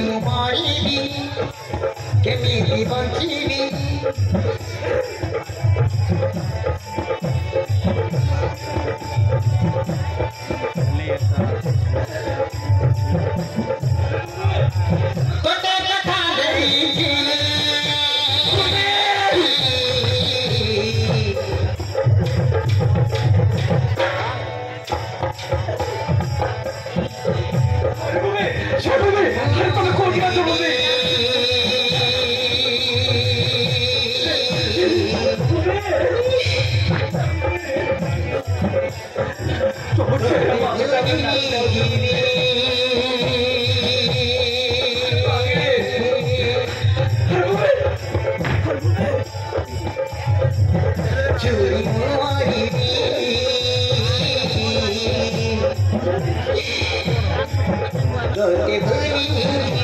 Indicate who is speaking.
Speaker 1: मोबाइली के मेरी बचीली Thank you.
Speaker 2: 최근에 한판의 고기가 들어오네
Speaker 1: Thank you. 对，给彭。